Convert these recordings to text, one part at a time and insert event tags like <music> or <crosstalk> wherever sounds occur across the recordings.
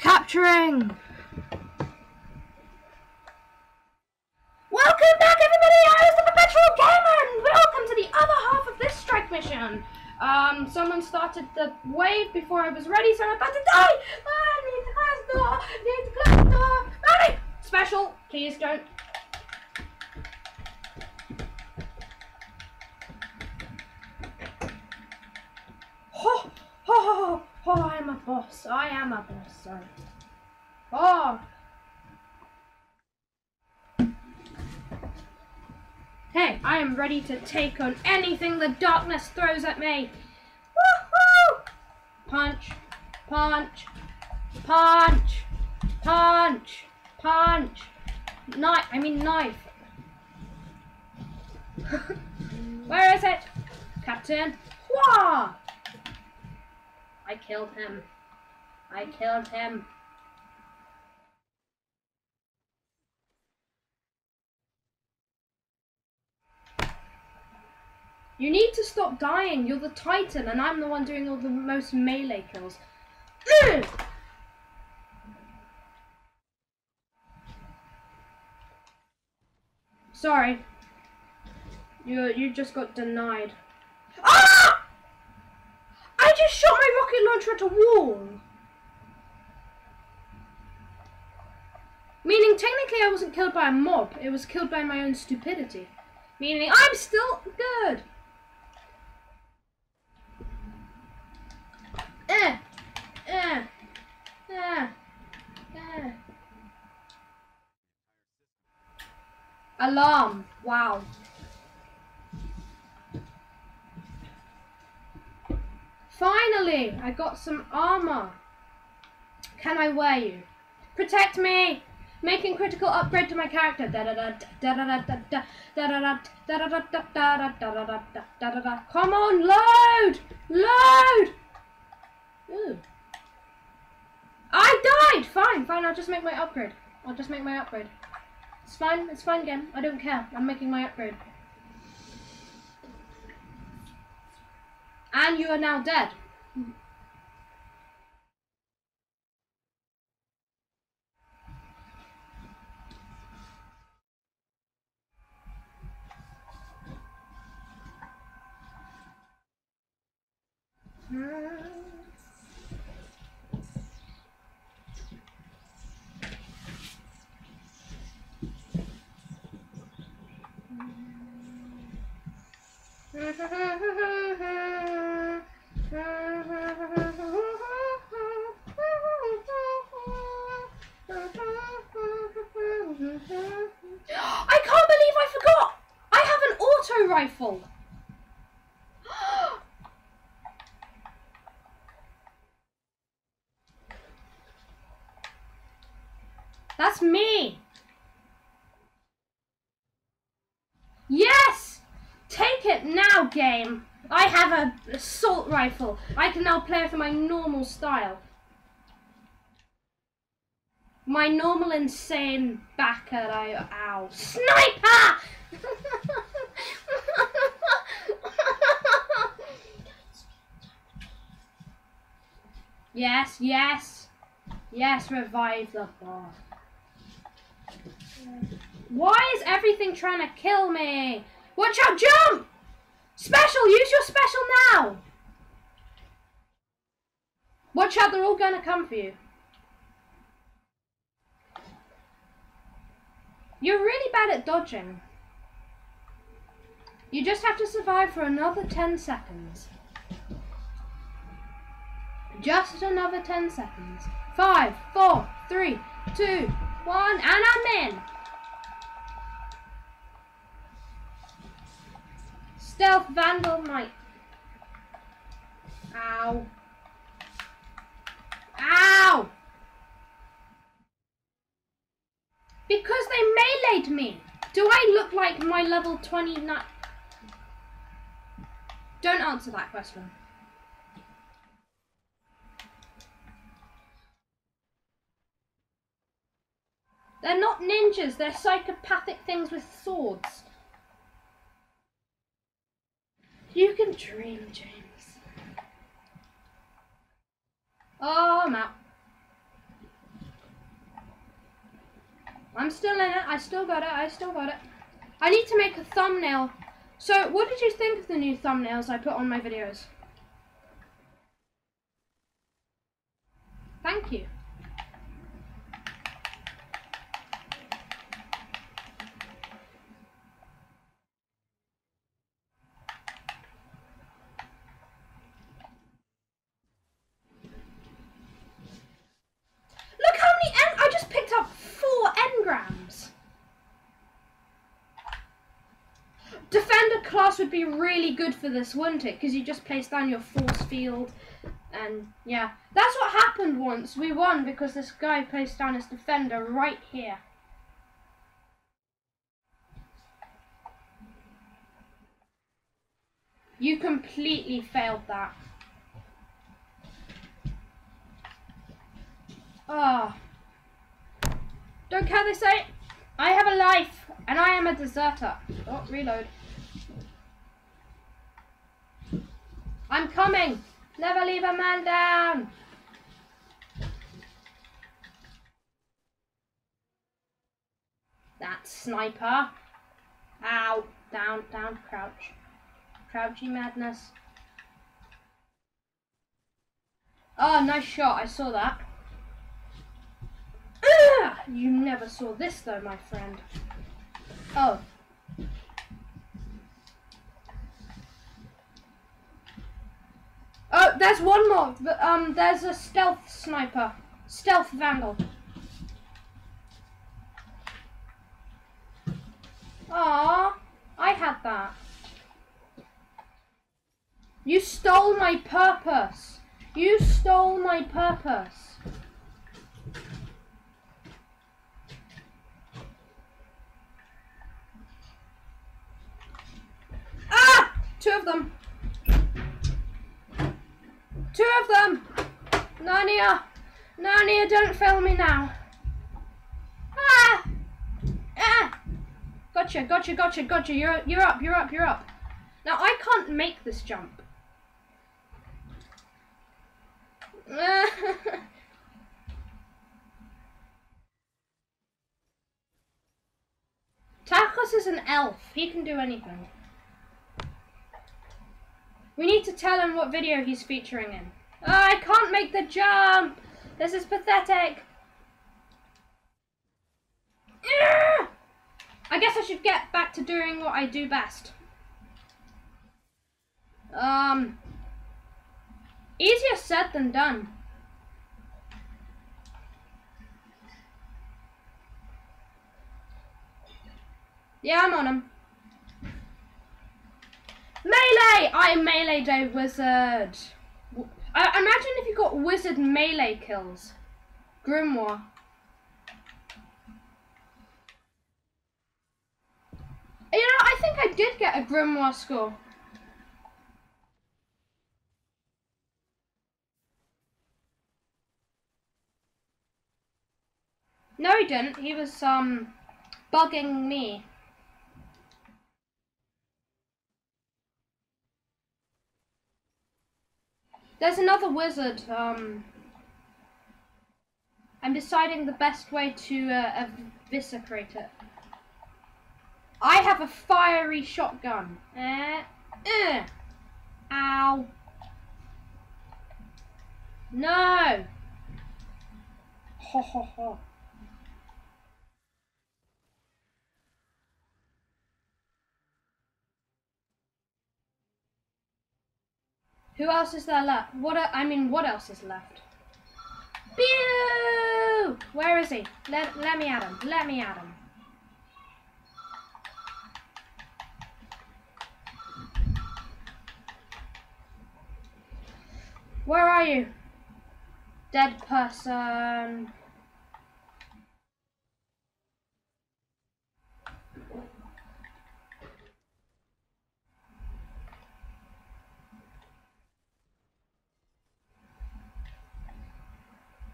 Capturing! Welcome back everybody, I was the Perpetual Gamer and welcome to the other half of this strike mission. Um, someone started the wave before I was ready, so I'm about to die! I need to close the door, need to close the door, ready! Special, please don't. Oh, oh, oh, I am a boss, I am a boss, sorry. Oh! Hey, I am ready to take on anything the darkness throws at me. Woohoo! Punch, punch, punch, punch, punch. Knife, I mean knife. <laughs> Where is it? Captain? Wah! I killed him. I killed him. You need to stop dying. You're the Titan, and I'm the one doing all the most melee kills. <clears throat> Sorry. You you just got denied. Ah! I just shot my rocket launcher at a wall. Meaning technically I wasn't killed by a mob. It was killed by my own stupidity. Meaning I'm still good. Eh, eh, eh, eh. Alarm. Wow. Finally, I got some armor. Can I wear you? Protect me! making critical upgrade to my character. Come on, load! Load! Ooh. I died! Fine, fine, I'll just make my upgrade. I'll just make my upgrade. It's fine, it's fine Gem. I don't care. I'm making my upgrade. And you are now dead. Rifle! <gasps> That's me! Yes! Take it now, game! I have an assault rifle. I can now play with my normal style. My normal insane backer, I ow. Sniper! <laughs> yes, yes. Yes, revive the boss. Why is everything trying to kill me? Watch out, jump! Special, use your special now! Watch out, they're all gonna come for you. You're really bad at dodging. You just have to survive for another 10 seconds. Just another 10 seconds. Five, four, three, two, one, and I'm in! Stealth Vandal Knight. Ow. Ow! Because they meleeed me. Do I look like my level 29? Don't answer that question. They're not ninjas, they're psychopathic things with swords. You can dream, James. Oh, I'm out. I'm still in it. I still got it. I still got it. I need to make a thumbnail. So, what did you think of the new thumbnails I put on my videos? Thank you. Look how many en- I just picked up four engrams. Defender class would be really good for this, wouldn't it? Because you just place down your force field, and yeah, that's what happened once. We won because this guy placed down his defender right here. You completely failed that. Ah. Don't care they say. I have a life, and I am a deserter. Oh, reload. I'm coming. Never leave a man down. That sniper. Ow. Down, down, crouch. Crouchy madness. Oh, nice shot. I saw that. Ugh! You never saw this though, my friend. Oh. Oh, there's one more. Um, there's a stealth sniper. Stealth vandal. Ah, I had that. You stole my purpose. You stole my purpose. Ah! Two of them. Two of them. Narnia. Narnia, don't fail me now. Ah! Ah! Gotcha, gotcha, gotcha, gotcha. You're, you're up, you're up, you're up. Now, I can't make this jump. <laughs> Tacos is an elf. He can do anything. We need to tell him what video he's featuring in. Oh, I can't make the jump. This is pathetic. Ugh! I guess I should get back to doing what I do best. Um, easier said than done. Yeah, I'm on him. Melee! I meleeed a wizard. I imagine if you got wizard melee kills. Grimoire. You know, I think I did get a Grimoire score. No, he didn't. He was um bugging me. There's another wizard. Um, I'm deciding the best way to uh, eviscerate it. I have a fiery shotgun. Eh, eh. Ow. No. Ho ho ho. Who else is there left? What? I mean, what else is left? Pew! Where is he? Let let me at him. Let me at him. Where are you? Dead person.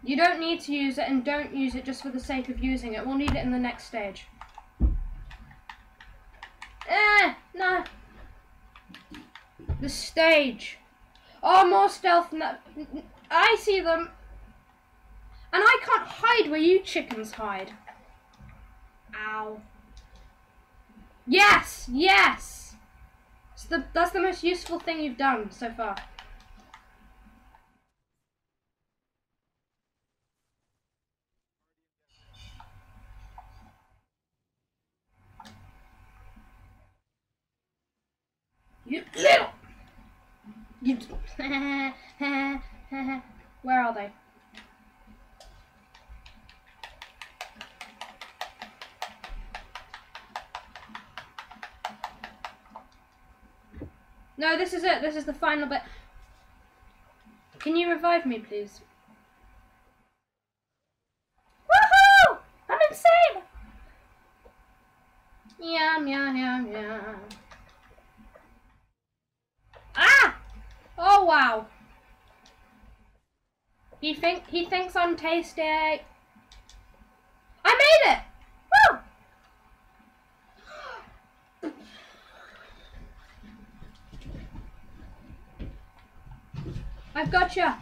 You don't need to use it and don't use it just for the sake of using it. We'll need it in the next stage. Eh, no. The stage. Oh, more stealth. No, I see them. And I can't hide where you chickens hide. Ow. Yes! Yes! The, that's the most useful thing you've done so far. You little. You. <laughs> Where are they? No, this is it. This is the final bit. Can you revive me, please? Woohoo! I'm insane! Yum, yum, yum, yum. Ah! Oh, wow. He think he thinks I'm tasty. I made it! Woo! I've got you.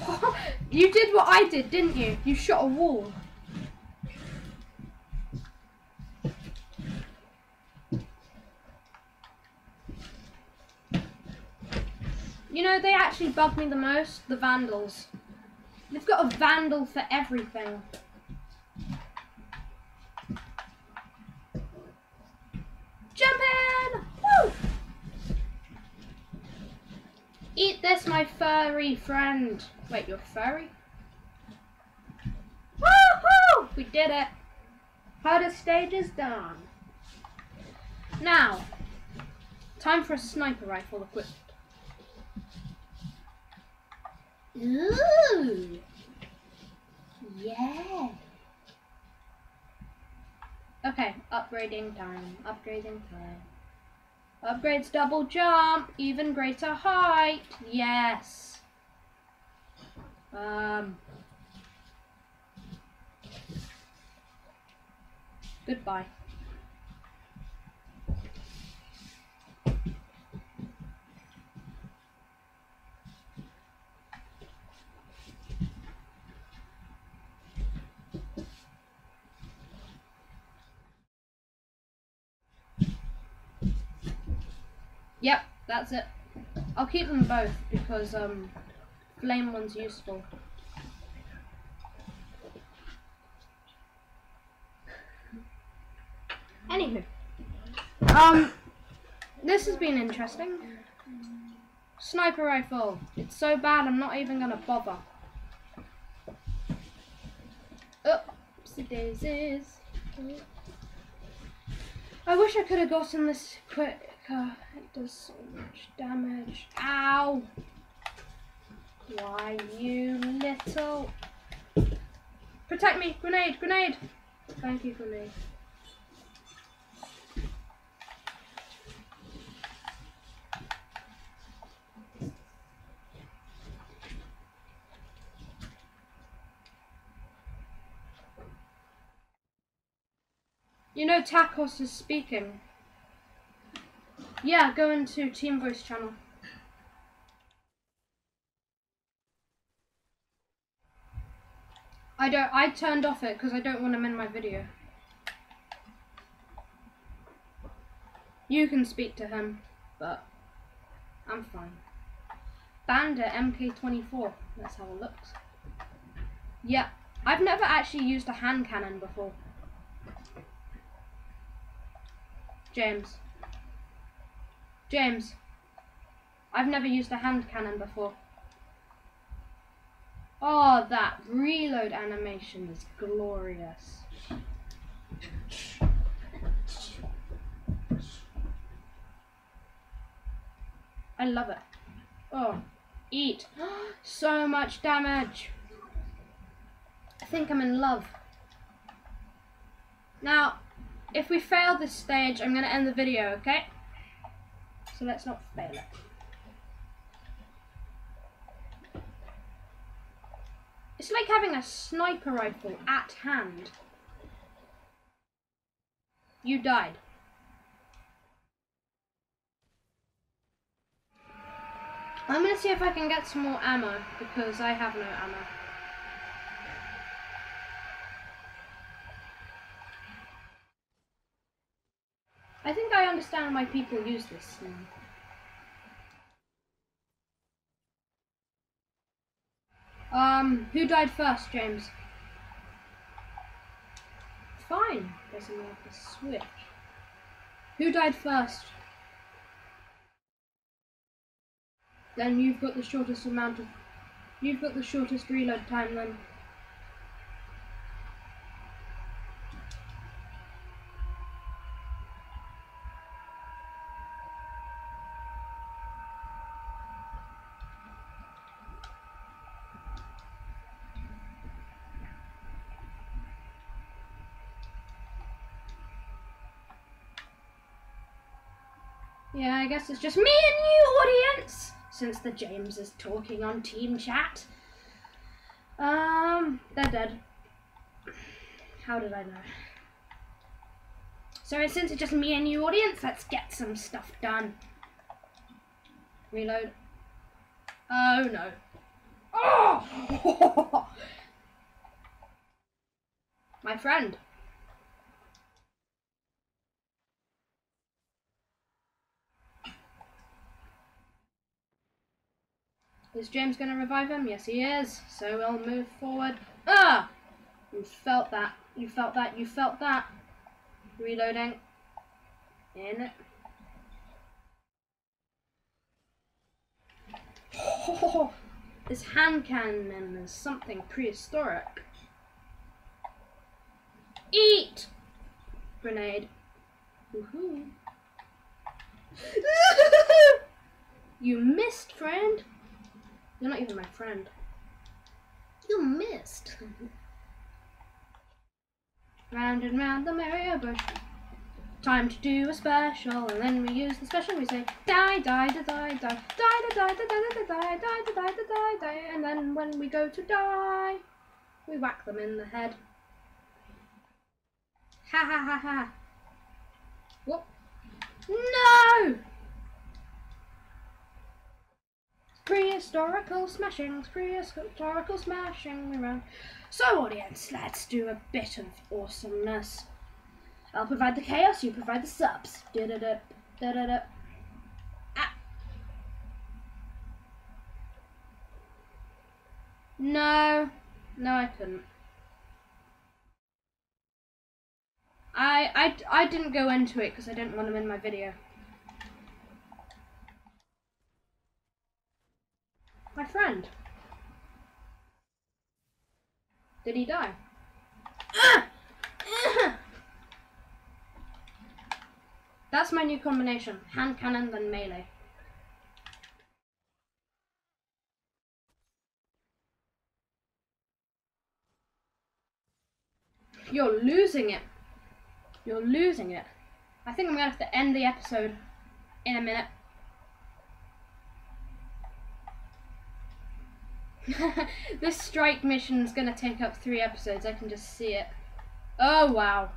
<laughs> you did what I did, didn't you? You shot a wall. You know, they actually bug me the most, the vandals. They've got a vandal for everything. Jump in! Woo! Eat this, my furry friend. Wait, you're furry? Woohoo! We did it. Hardest stage is done. Now, time for a sniper rifle equipped. Ooh. Yeah. Okay, upgrading time. Upgrading time. Upgrades double jump, even greater height. Yes. Um. Goodbye. Yep, that's it. I'll keep them both because um, flame one's useful. Anywho, um, this has been interesting. Sniper rifle. It's so bad I'm not even gonna bother. Oopsie daisies. I wish I could have gotten this quicker. It does so much damage. Ow! Why, you little... Protect me! Grenade! Grenade! Thank you, grenade. You know Tacos is speaking. Yeah, go into Team Voice channel. I don't. I turned off it because I don't want him in my video. You can speak to him, but I'm fine. Banda MK24. That's how it looks. Yeah, I've never actually used a hand cannon before. James. James. I've never used a hand cannon before. Oh, that reload animation is glorious. I love it. Oh, eat. so much damage. I think I'm in love. Now, if we fail this stage, I'm going to end the video, okay? So let's not fail it. It's like having a sniper rifle at hand. You died. I'm gonna see if I can get some more ammo because I have no ammo. I think I understand why people use this now. Um, who died first, James? Fine, doesn't have switch. Who died first? Then you've got the shortest amount of... You've got the shortest reload time then. Yeah, I guess it's just me and you, audience, since the James is talking on team chat. Um, they're dead. How did I know? So since it's just me and you, audience, let's get some stuff done. Reload. Oh no. Oh! <laughs> My friend. Is James going to revive him? Yes, he is. So we'll move forward. Ah! You felt that. You felt that. You felt that. Reloading. In. Oh, <laughs> this hand cannon is something prehistoric. Eat! Grenade. Woohoo. <laughs> you missed, friend. You're not even my friend. You missed. round and round the merry bush. Time to do a special, and then we use the special. We say die, die, die, die, die, die, die, die, die, die, die, die, die, die, die, die, die, and then when we go to die, we whack them in the head. Ha ha ha ha. What? No! Prehistorical smashings, prehistorical smashing around. So, audience, let's do a bit of awesomeness. I'll provide the chaos, you provide the subs. Da da da da da da. Ah. No, no, I couldn't. I, I, I didn't go into it because I didn't want them in my video. My friend. Did he die? <coughs> That's my new combination. Hand cannon then melee. You're losing it. You're losing it. I think I'm gonna have to end the episode in a minute. <laughs> this strike mission is gonna take up three episodes. I can just see it. Oh wow.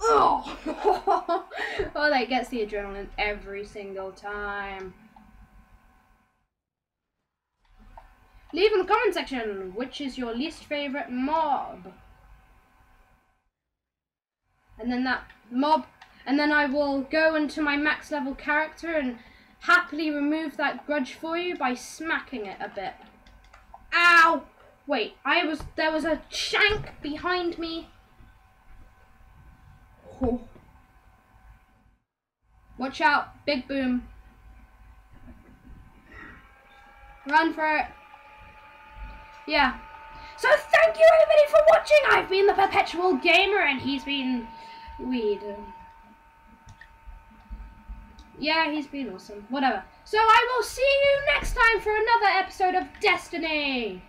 Oh, <laughs> oh that gets the adrenaline every single time. Leave in the comment section which is your least favorite mob. And then that mob, and then I will go into my max level character and happily remove that grudge for you by smacking it a bit. Ow! Wait, I was there was a shank behind me. Oh. Watch out, big boom. Run for it. Yeah. So thank you everybody for watching. I've been the Perpetual Gamer and he's been weird. Yeah, he's been awesome. Whatever. So I will see you next time for another episode of Destiny.